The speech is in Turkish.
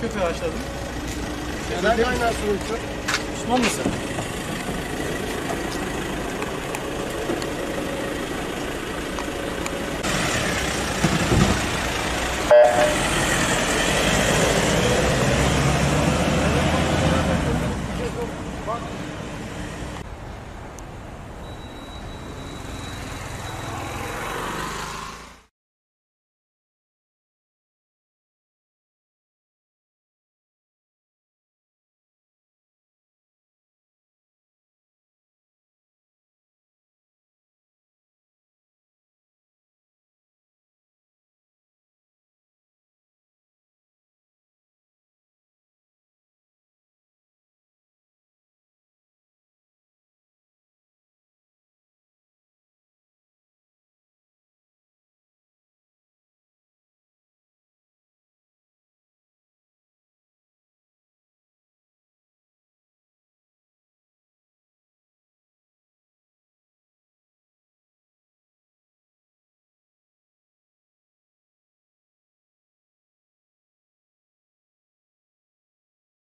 köpeği haşladım. Neden kaynarsın uçu? Müslüman mısın?